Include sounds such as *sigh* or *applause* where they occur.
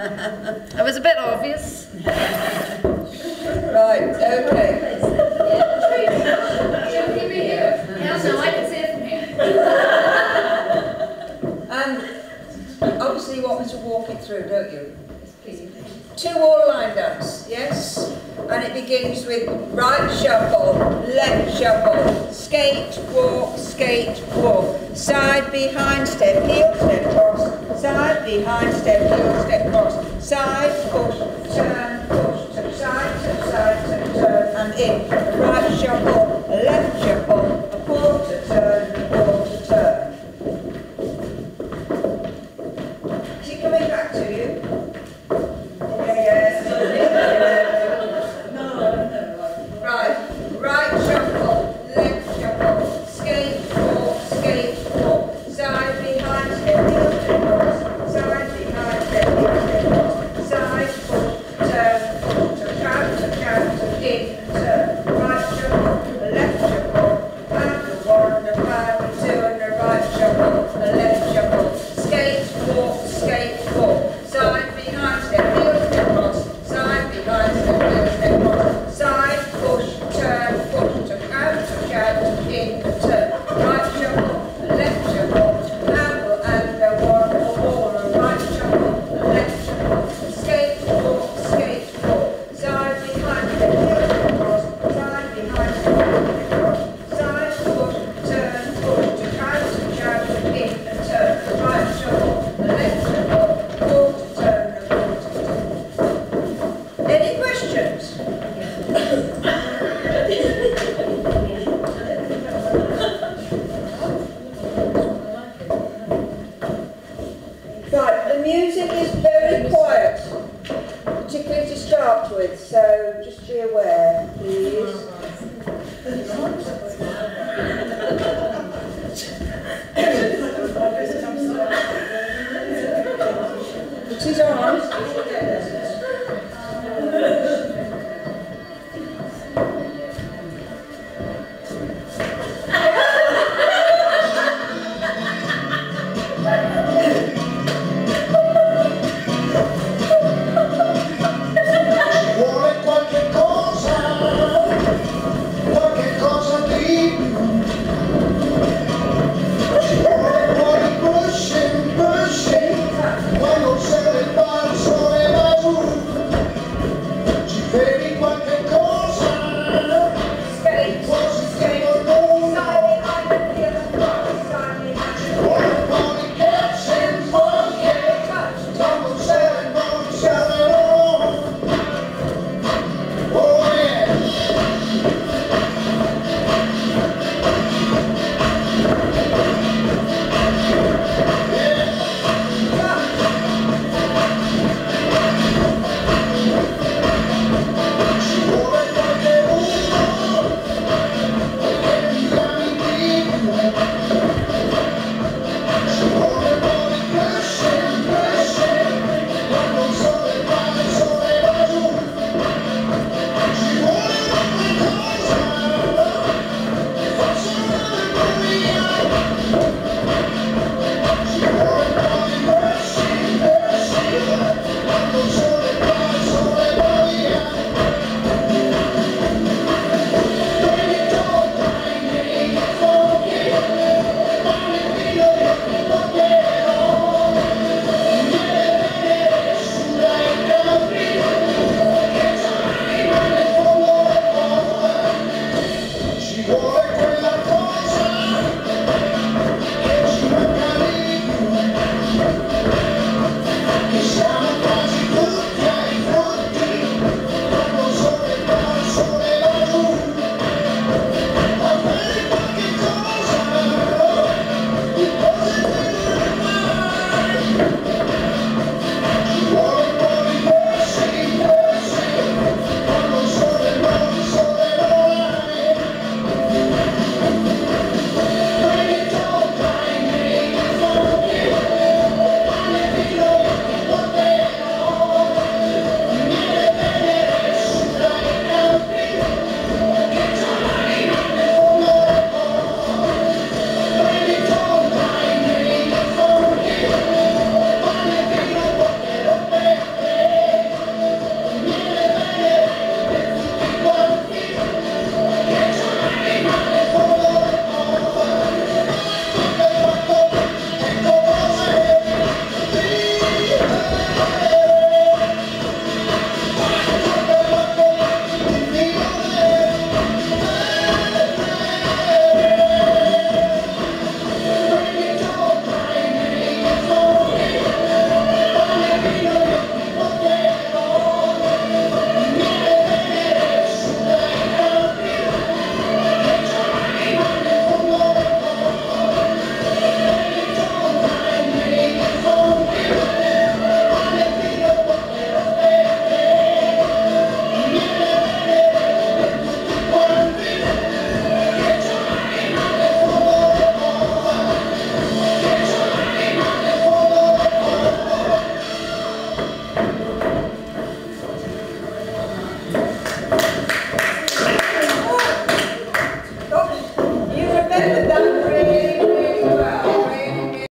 It was a bit obvious. *laughs* right, okay. yeah so i can see it from and obviously you want me to walk it through, don't you? Two wall line dance, yes? And it begins with right shuffle, left shuffle, skate, walk, skate, walk, side, behind, step, heel, step, side, behind, step heel, step cross, side, push, turn, push, to side, to side, to turn, and in. shepherd. music is very quiet, particularly to start with, so just be aware. Look, you